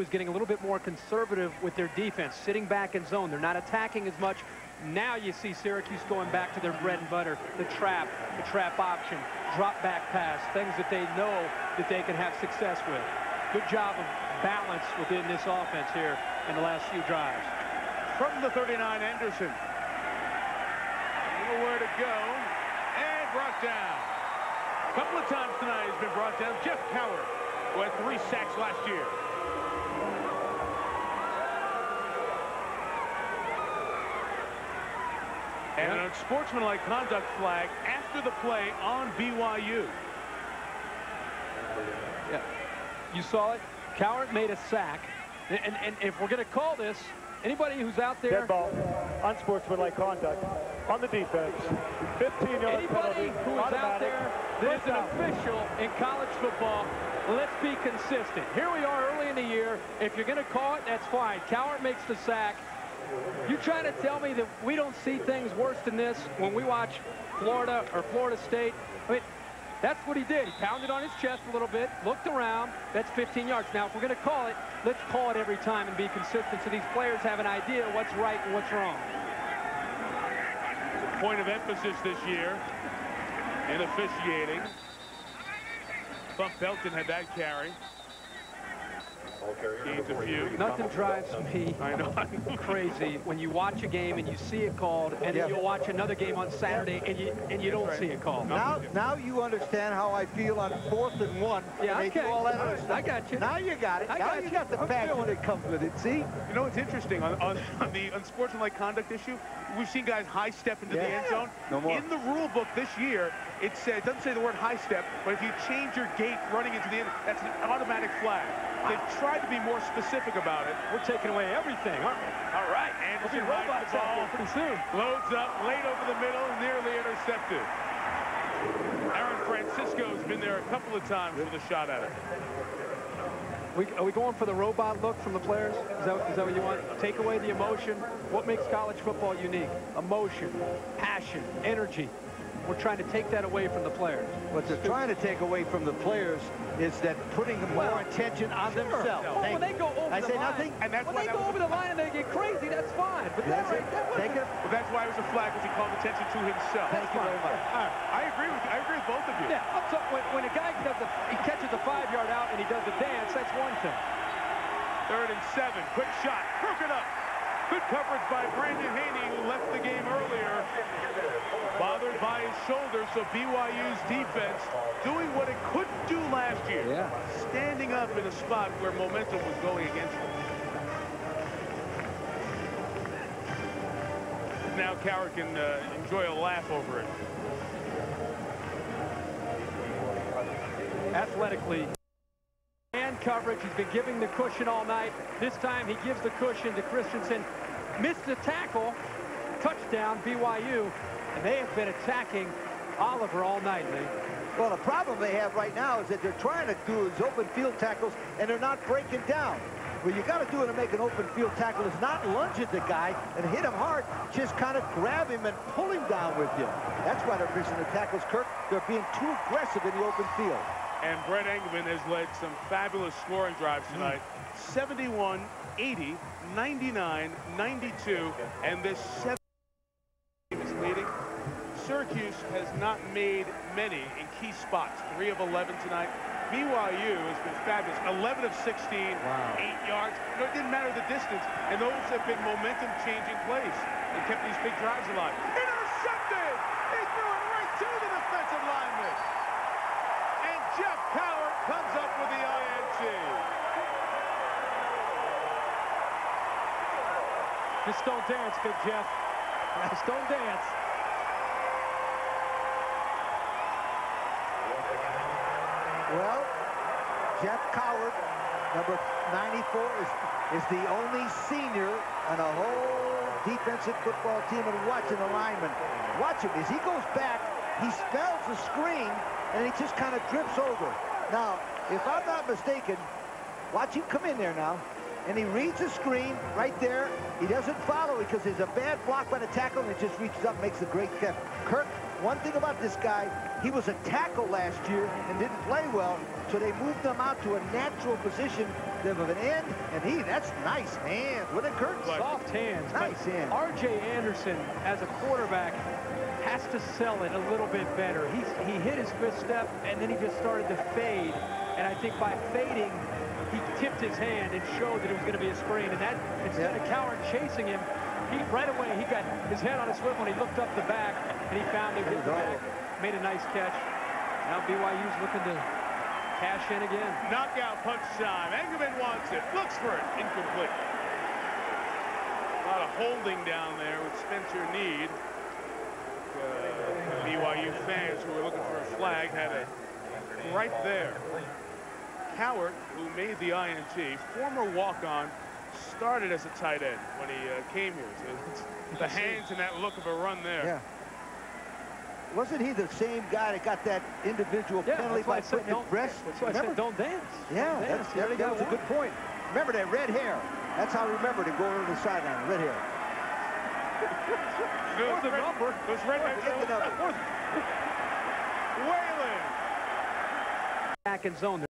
is getting a little bit more conservative with their defense, sitting back in zone. They're not attacking as much. Now you see Syracuse going back to their bread and butter, the trap, the trap option, drop back pass, things that they know that they can have success with. Good job of balance within this offense here in the last few drives. From the 39, Anderson. Nowhere to go. And brought down. A couple of times tonight he's been brought down. Jeff Cowart, who had three sacks last year. And an unsportsmanlike conduct flag after the play on BYU. Yeah. You saw it. Cowart made a sack. And, and, and if we're going to call this, anybody who's out there... Dead ball, unsportsmanlike conduct on the defense. 15-yard Anybody who is out there that is an official in college football, let's be consistent. Here we are early in the year. If you're going to call it, that's fine. Cowart makes the sack. You trying to tell me that we don't see things worse than this when we watch Florida or Florida State? I mean, that's what he did. He pounded on his chest a little bit, looked around. That's 15 yards. Now, if we're going to call it, let's call it every time and be consistent so these players have an idea what's right and what's wrong. Point of emphasis this year in officiating. Buck Belton had that carry. Gains a few. Nothing drives me I know. crazy when you watch a game and you see it called, and then you'll watch another game on Saturday and you and you don't see it called. Now, now you understand how I feel on fourth and one. Yeah, They okay. all that other right, stuff. I got you. Now you got it. I now got you you. got the I'm factor feeling that comes with it. See? You know, it's interesting. On, on, on the unsportsmanlike conduct issue, we've seen guys high step into the end zone. No more. In the rule book this year, it, says, it doesn't say the word high step, but if you change your gait running into the end, that's an automatic flag. They've tried to be more specific about it. We're taking away everything, aren't we? All right, Anderson rides robots the ball, pretty soon. loads up, late over the middle, nearly intercepted. Aaron Francisco's been there a couple of times with a shot at it. We, are we going for the robot look from the players? Is that, is that what you want? Take away the emotion. What makes college football unique? Emotion, passion, energy. We're trying to take that away from the players. What they're trying to take away from the players is that putting more Well, attention on Sure. themselves. Oh, when they go over I the say line, nothing. And that's when why they that go was over the line and they get crazy, that's fine. But that That's right, it. that wasn't- it. But that's why it was a flag, because he called attention to himself. Thank you very much. All right, I agree with you. I agree with both of you. Yeah, I'm sorry, when, when a guy does the, he catches a five-yard out and he does the dance, that's one thing. Third and seven. Quick shot. Crooked up. Good coverage by Brandon Haney, who left the game earlier. Bothered by his shoulder, so BYU's defense doing what it couldn't do last year. Yeah. Standing up in a spot where momentum was going against them. Now Cowart can uh, enjoy a laugh over it. athletically. Coverage, he's been giving the cushion all night. This time he gives the cushion to Christensen. Missed the tackle, touchdown BYU, and they have been attacking Oliver all night, Lee. Well, the problem they have right now is that they're trying to do is open field tackles, and they're not breaking down. What you got to do to make an open field tackle is not lunge at the guy and hit him hard, just kind of grab him and pull him down with you. That's why they're missing the tackles, Kirk. They're being too aggressive in the open field. And Bret Engemann has led some fabulous scoring drives mm. tonight. 71, 80, 99, 92, and this seven team is leading. Syracuse has not made many in key spots. Three of 11 tonight. BYU has been fabulous. 11 of 16, Wow. eight yards. Know, it didn't matter the distance, and those have been momentum-changing plays and kept these big drives alive. Intercepted! He threw it right to the defensive lineman. And Jeff Cowart comes up with the INT. Just don't dance, Big Jeff. Just don't dance. Well, Jeff Cowart, number 94, is, is the only senior on a whole defensive football team. And watching the lineman. Watch him. As he goes back, he spells the screen, and he just kind of drifts over. Now, if I'm not mistaken, watch him come in there now. And he reads the screen right there. He doesn't follow because there's a bad block by the tackle, and it just reaches up makes a great catch. Kirk, one thing about this guy, he was a tackle last year and didn't play well, so they moved him out to a natural position of an end, and he, that's nice hands. What it Curtis? Soft hands. Nice hands. R.J. Anderson, as a quarterback, has to sell it a little bit better. He's, he hit his fifth step, and then he just started to fade. And I think by fading, he tipped his hand and showed that it was going to be a screen. And that, instead Yeah. of Cowart chasing him, he right away, he got his head on a swivel, and he looked up the back, and he found it, hit the back, made a nice catch. Now BYU's looking to cash in again. Knockout punch time. Engemann wants it. Looks for it. Incomplete. A lot of holding down there with Spencer Nead. Uh, BYU fans who were looking for a flag had it right there. Cowart, who made the INT, former walk-on, started as a tight end when he uh, came here. So it's the hands and that look of a run there. Yeah. Wasn't he the same guy that got that individual Yeah, penalty by I putting his breast? that's why I Remember? said don't dance. Yeah, Don't that's, dance. That, that got was a good point. Remember that red hair? That's how I remembered him going over the sideline. Red hair. Those the red- number. Those redheads. Get the number. Whalen. Back in zone.